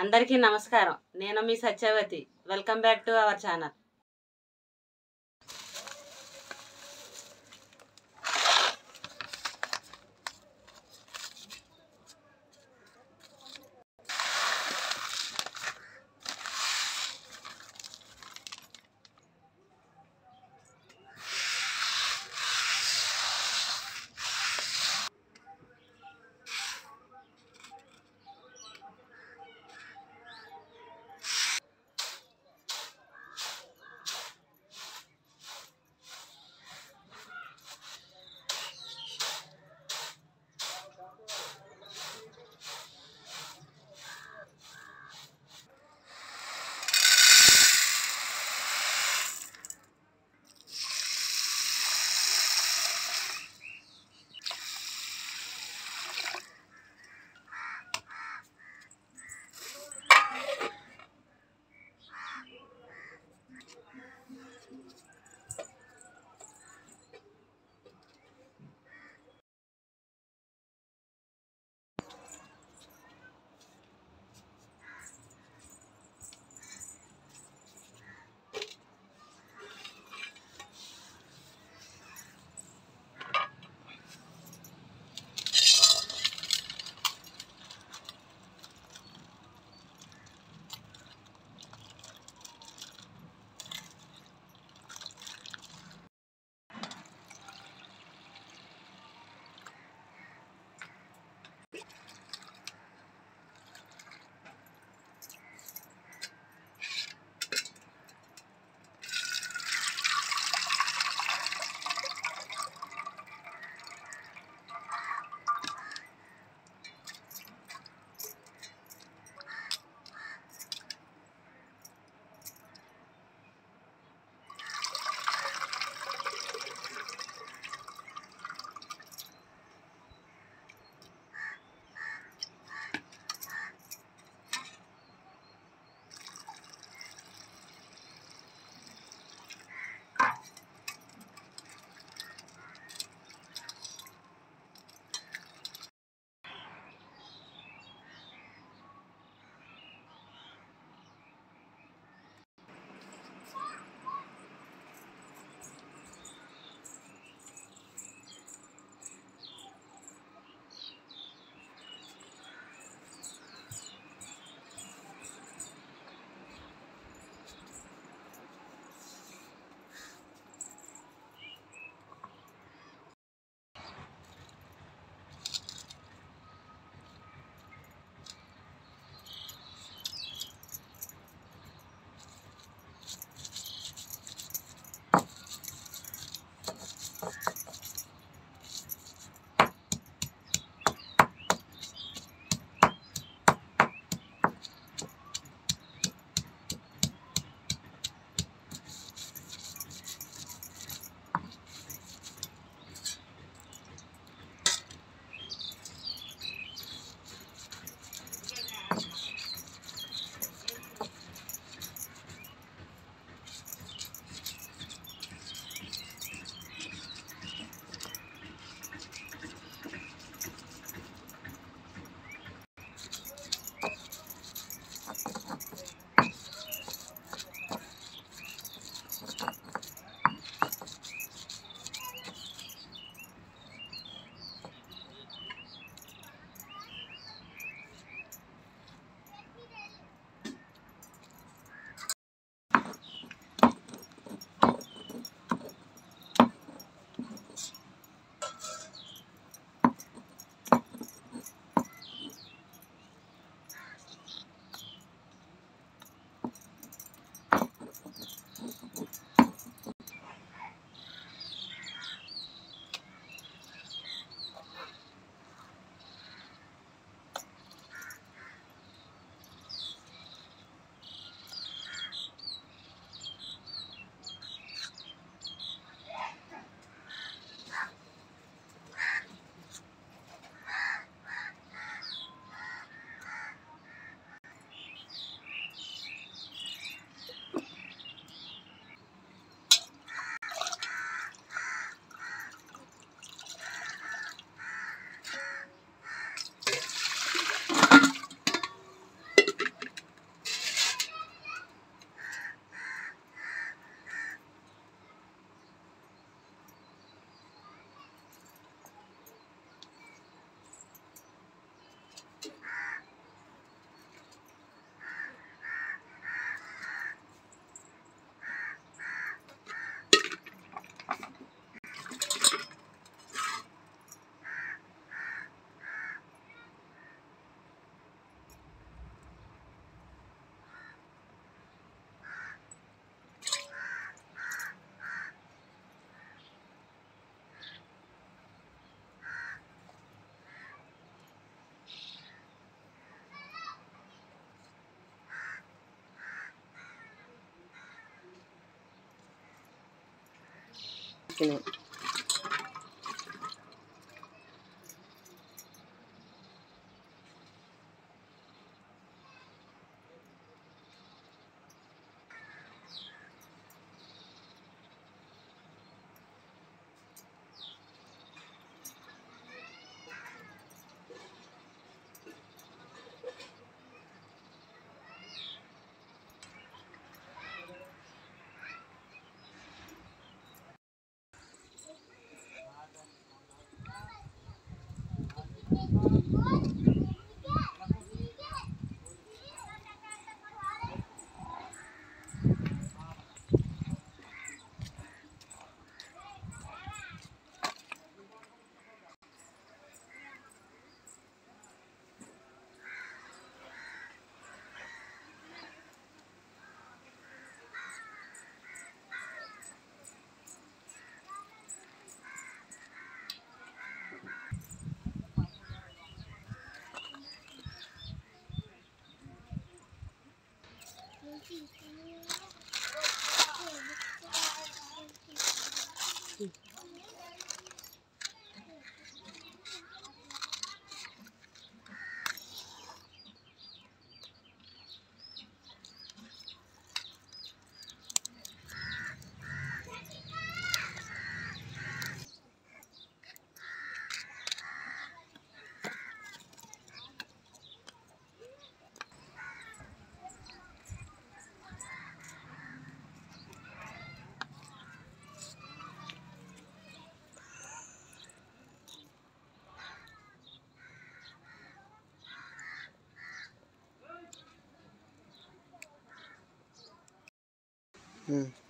అందరికీ నమస్కారం. నేను మీ Satyavati. Welcome back to our channel. சேர்த்துக்கணும் Thank you. Mm-hmm.